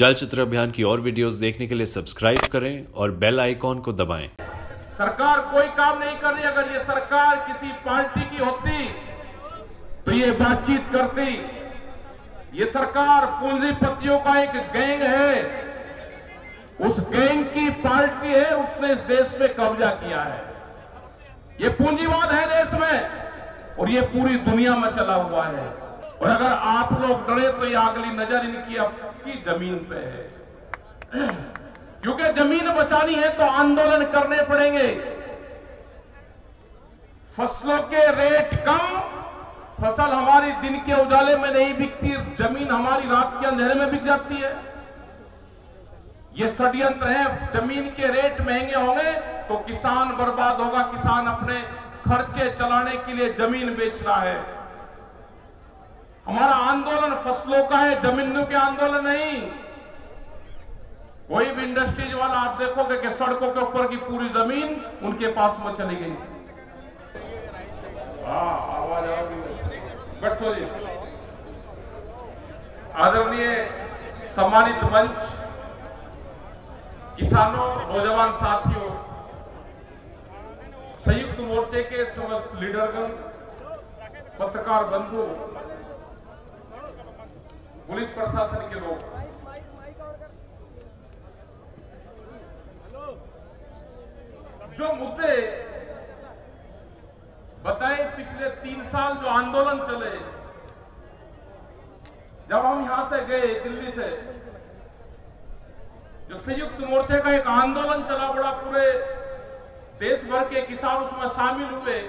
चलचित्र अभियान की और वीडियोस देखने के लिए सब्सक्राइब करें और बेल आइकॉन को दबाएँ। सरकार कोई काम नहीं कर रही अगर ये सरकार किसी पार्टी की होती तो ये बातचीत करती। ये सरकार पूंजीपतियों का एक गैंग है। उस गैंग की पार्टी है, उसने इस देश में कब्जा किया है। ये पूंजीवाद है देश में, और ये पूरी दुनिया में चला हुआ है। और अगर आप लोग डरे तो ये अगली नज़र इनकी आपकी ज़मीन पे है। क्योंकि ज़मीन बचानी है तो आंदोलन करने पड़ेंगे। फ़सलों के रेट कम, फ़सल हमारी दिन के उजाले में नहीं बिकती, ज़मीन हमारी रात के अंधेरे में बिक जाती है। ये षड्यंत्र है, ज़मीन के रेट महँगे होंगे तो किसान बर्बाद होगा, किसान अपने खर्चे चलाने के लिए ज़मीन बेच रहा है। हमारा आंदोलन फ़सलों का है, जमीनों के आंदोलन नहीं। कोई भी इंडस्ट्रीज़ वाला आप देखोगे कि सड़कों के ऊपर की पूरी ज़मीन उनके पास में चली गई। हाँ आवाज़ आदरणीय सम्मानित मंच, किसानों, नौजवान साथियों, संयुक्त मोर्चे के समस्त लीडरगण, पत्रकार बंधु पुलिस प्रशासन के लोग। जो मुद्दे बताए पिछले तीन साल जो आंदोलन चले, जब हम यहाँ से गए दिल्ली से, जो संयुक्त मोर्चे का एक आंदोलन चला, बड़ा पूरे देश भर के किसान उसमें शामिल हुए।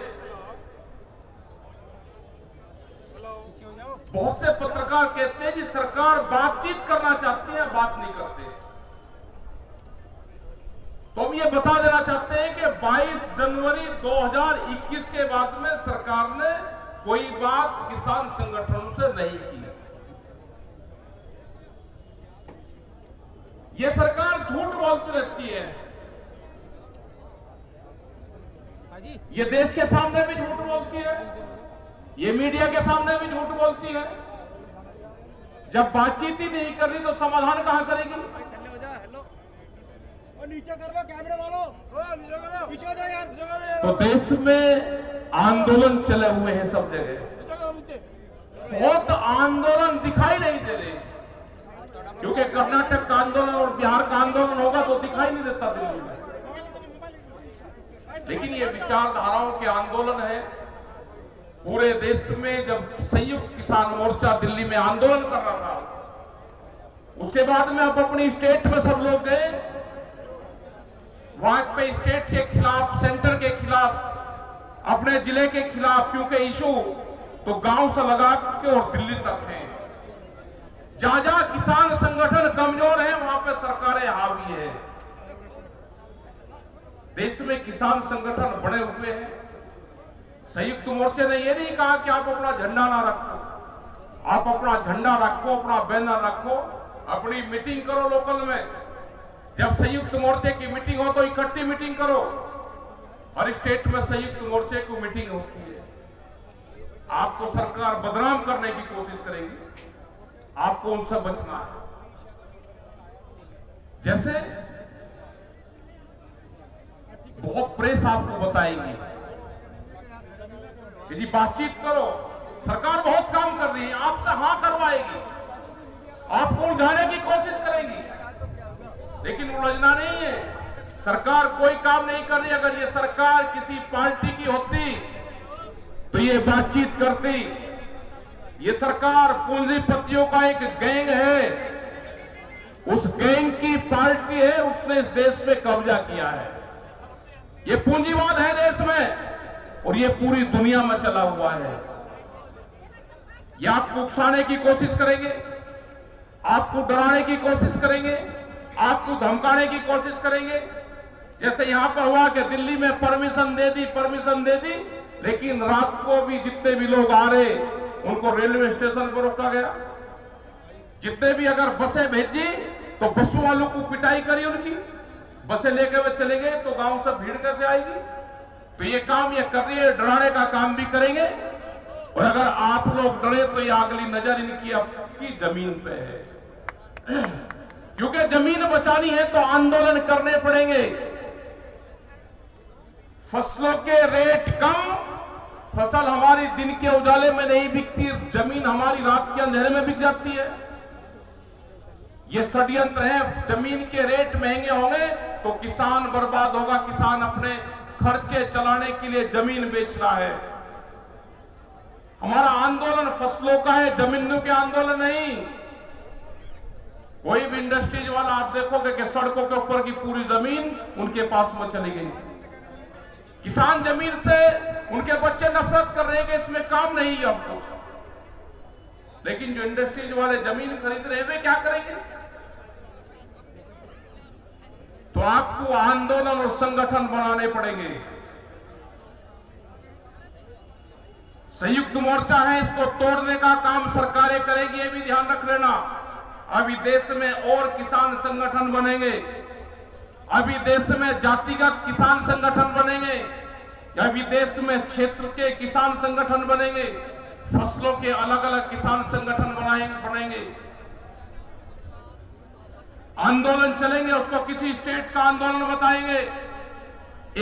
बहुत से पत्रकार कहते हैं कि सरकार बातचीत करना चाहती है बात नहीं करते। तो हम ये बता देना चाहते हैं कि 22 जनवरी 2021 के बाद में सरकार ने कोई बात किसान संगठनों से नहीं की। है ये सरकार झूठ बोलती रहती है। ये देश के सामने भी झूठ बोलती है। ये मीडिया के सामने भी झूठ बोलती है। जब बातचीत ही नहीं कर रही तो समाधान कहाँ करेगी? नीचे कर लो कैमरे वालों। नीचे करो पीछे हो जाओ यार। नीचे करो तो देश में आंदोलन चले हुए हैं सब जगह। बहुत आंदोलन दिखाई नहीं दे रहे। क्योंकि कर्नाटक का आंदोलन और बिहार का आंदोलन होगा तो दिखाई नहीं देता दिल्ली में। लेकिन ये विचारधाराओं के आंदोलन है। पूरे देश में जब संयुक्त किसान मोर्चा दिल्ली में आंदोलन कर रहा था, उसके बाद में अब अपनी स्टेट में सब लोग गए। वहाँ पे स्टेट के खिलाफ सेंटर के खिलाफ, अपने ज़िले के खिलाफ क्योंकि इशू तो गाँव से लगा के और दिल्ली तक है। जहाँ जहाँ किसान संगठन कमज़ोर है, वहाँ पे सरकारें हावी है। देश में किसान संगठन बड़े हुए हैं। संयुक्त मोर्चे ने यह नहीं कहा कि आप अपना झंडा ना रखो। आप अपना झंडा रखो, अपना बैनर रखो, अपनी मीटिंग करो लोकल में। जब संयुक्त मोर्चे की मीटिंग हो तो इकट्ठी मीटिंग करो। और स्टेट में संयुक्त मोर्चे की मीटिंग होती है। आपको सरकार बदनाम करने की कोशिश करेगी। आपको उनसे बचना है। जैसे बहुत प्रेस आपको बताएगी। यदि बातचीत करो, सरकार बहुत काम कर रही है, आपसे हाँ करवाएगी। आपको उलझाने की कोशिश करेगी। लेकिन उलझना नहीं है। सरकार कोई काम नहीं कर रही, अगर ये सरकार किसी पार्टी की होती तो ये बातचीत करती। ये सरकार पूंजीपतियों का एक गैंग है। उस गैंग की पार्टी है, उसने इस देश में कब्जा किया है। ये पूंजीवाद है देश में। और ये पूरी दुनिया में चला हुआ है। ये आपको उकसाने की कोशिश करेंगे, आपको डराने की कोशिश करेंगे, आपको धमकाने की कोशिश करेंगे। जैसे यहाँ पर हुआ कि दिल्ली में परमिशन दे दी, परमिशन दे दी, लेकिन रात को भी जितने भी लोग आ रहे, उनको रेलवे स्टेशन पर रोका गया। जितने भी अगर बसें भेजी तो बसों वालों को पिटाई करी उनकी। बसें लेकर वे चले गए तो गाँव से भीड़ कैसे आएगी? तो ये काम, ये कर रही है डराने का काम भी करेंगे। और अगर आप लोग डरे तो ये अगली नज़र इनकी आपकी ज़मीन पे है। क्योंकि ज़मीन बचानी है तो आंदोलन करने पड़ेंगे। फ़सलों के रेट कम, फ़सल हमारी दिन के उजाले में नहीं बिकती, ज़मीन हमारी रात के अंधेरे में बिक जाती है। ये षड्यंत्र है, ज़मीन के रेट महँगे होंगे तो किसान बर्बाद होगा, किसान अपने खर्चे चलाने के लिए ज़मीन बेच रहा है। हमारा आंदोलन फ़सलों का है, जमीनों के आंदोलन नहीं। कोई भी इंडस्ट्रीज़ वाला, आप देखोगे कि सड़कों के ऊपर की पूरी ज़मीन उनके पास में चली गई। किसान ज़मीन से उनके बच्चे नफरत कर रहे हैं कि इसमें काम नहीं है हमको लेकिन जो इंडस्ट्रीज़ वाले ज़मीन खरीद रहे हैं, वे क्या करेंगे? तो आपको आंदोलन और संगठन बनाने पड़ेंगे। संयुक्त मोर्चा है, इसको तोड़ने का काम सरकारें करेगी, ये भी ध्यान रख लेना। अभी देश में और किसान संगठन बनेंगे। अभी देश में जातिगत किसान संगठन बनेंगे। अभी देश में क्षेत्र के किसान संगठन बनेंगे। फ़सलों के अलग अलग किसान संगठन बनाएँगे आंदोलन चलेंगे, उसको किसी स्टेट का आंदोलन बताएँगे,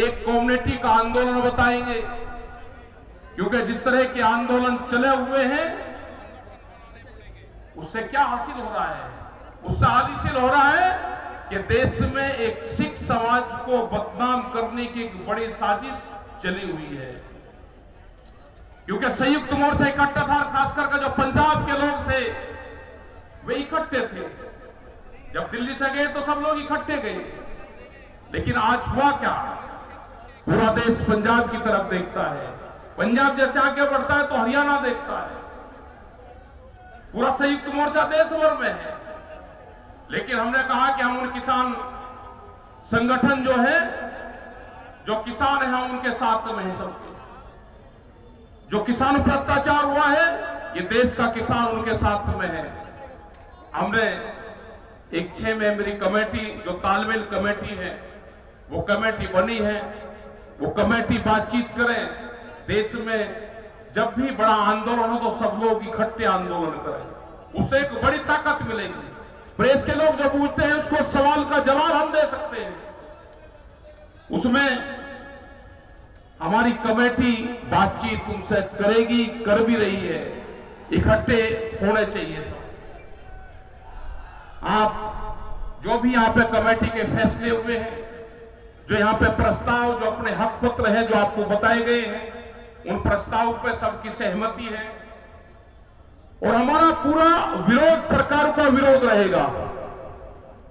एक कम्युनिटी का आंदोलन बताएँगे। क्योंकि जिस तरह के आंदोलन चले हुए हैं, उससे क्या हासिल हो रहा है? उससे हासिल हो रहा है कि देश में एक सिख समाज को बदनाम करने की एक बड़ी साजिश चली हुई है। क्योंकि संयुक्त मोर्चा इकट्ठा था खास करके जो पंजाब के लोग थे, वे इकट्ठे थे। जब दिल्ली से गए तो सब लोग इकट्ठे गए। लेकिन आज हुआ क्या? पूरा देश पंजाब की तरफ़ देखता है। पंजाब जैसे आगे बढ़ता है तो हरियाणा देखता है। पूरा संयुक्त मोर्चा देश भर में है। लेकिन हमने कहा कि हम उन किसान संगठन जो है, जो किसान है, हम उनके साथ में हैं सबके। जो किसान पर अत्याचार हुआ है, ये देश का किसान उनके साथ में है। हमने एक छह मेंबरी कमेटी जो तालमेल कमेटी है, वो कमेटी बनी है, वो कमेटी बातचीत करें। देश में जब भी बड़ा आंदोलन हो तो सब लोग इकट्ठे आंदोलन करें। उसे एक बड़ी ताकत मिलेगी। प्रेस के लोग जो पूछते हैं, उसको सवाल का जवाब हम दे सकते हैं। उसमें हमारी कमेटी बातचीत उनसे करेगी, कर भी रही है। इकट्ठे होने चाहिए सब। आप जो भी यहाँ पे कमेटी के फैसले हुए हैं, जो यहाँ पे प्रस्ताव, जो अपने हक पत्र है, जो आपको बताए गए हैं, उन प्रस्ताव पे सबकी सहमति है। और हमारा पूरा विरोध सरकार का विरोध रहेगा।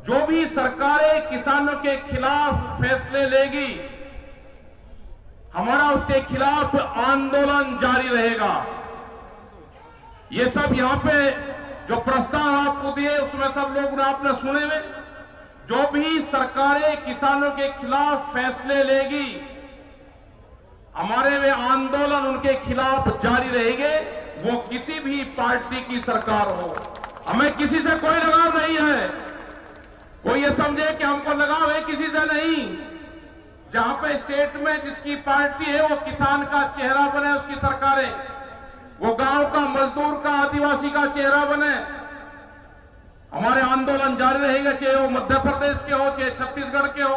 जो भी सरकारें किसानों के खिलाफ फैसले लेगी, हमारा उसके खिलाफ आंदोलन जारी रहेगा। ये सब यहाँ पे जो प्रस्ताव आपको दिए, उसमें सब लोग ने आपने सुने में जो भी सरकारें किसानों के खिलाफ फैसले लेगी, हमारे वे आंदोलन उनके खिलाफ जारी रहेंगे, वो किसी भी पार्टी की सरकार हो। हमें किसी से कोई लगाव नहीं है। कोई ये समझे कि हमको लगाव है, किसी से नहीं। जहाँ पे स्टेट में जिसकी पार्टी है, वो किसान का चेहरा बने उसकी सरकारें। वो गाँव का मजदूर का आदिवासी का चेहरा बने। हमारे आंदोलन जारी रहेगा, चाहे वो मध्य प्रदेश के हो, चाहे छत्तीसगढ़ के हो,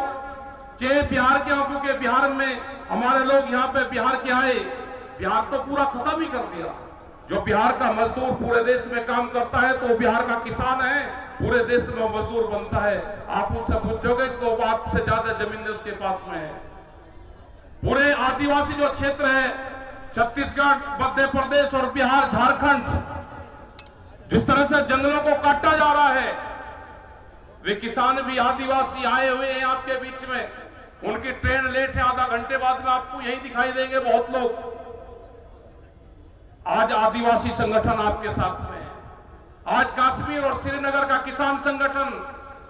चाहे बिहार के हो, क्योंकि बिहार में हमारे लोग यहाँ पे बिहार के आए। बिहार तो पूरा खत्म ही कर दिया। जो बिहार का मजदूर पूरे देश में काम करता है तो बिहार का किसान है। पूरे देश में मजदूर बनता है। आप उससे पूछोगे तो आपसे ज़्यादा ज़मीन उसके पास में है। पूरे आदिवासी जो क्षेत्र है छत्तीसगढ़, मध्य प्रदेश और बिहार, झारखंड। जिस तरह से जंगलों को काटा जा रहा है, वे किसान भी आदिवासी आए हुए हैं आपके बीच में। उनकी ट्रेन लेट है, आधा घंटे बाद में आपको यही दिखाई देंगे बहुत लोग। आज आदिवासी संगठन आपके साथ में है। आज कश्मीर और श्रीनगर का किसान संगठन,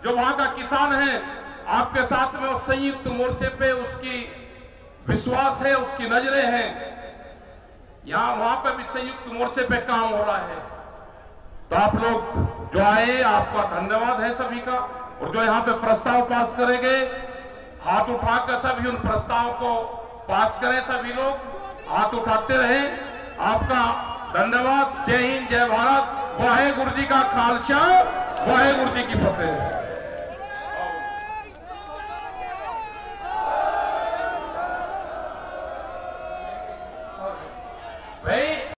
जो वहाँ का किसान है, आपके साथ में उस संयुक्त मोर्चे पे उसकी विश्वास है, उसकी नज़रें हैं। यहाँ वहाँ पे भी संयुक्त मोर्चे पे काम हो रहा है। तो आप लोग जो आए, आपका धन्यवाद है सभी का। और जो यहाँ पे प्रस्ताव पास करेंगे, हाथ उठाकर सभी उन प्रस्ताव को पास करें सभी लोग। हाथ उठाते रहे। आपका धन्यवाद। जय हिंद, जय भारत। वाहे गुरु जी का खालसा। वाहेगुरु जी की फतेह।